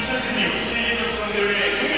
2016 Hungarian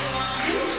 One, two.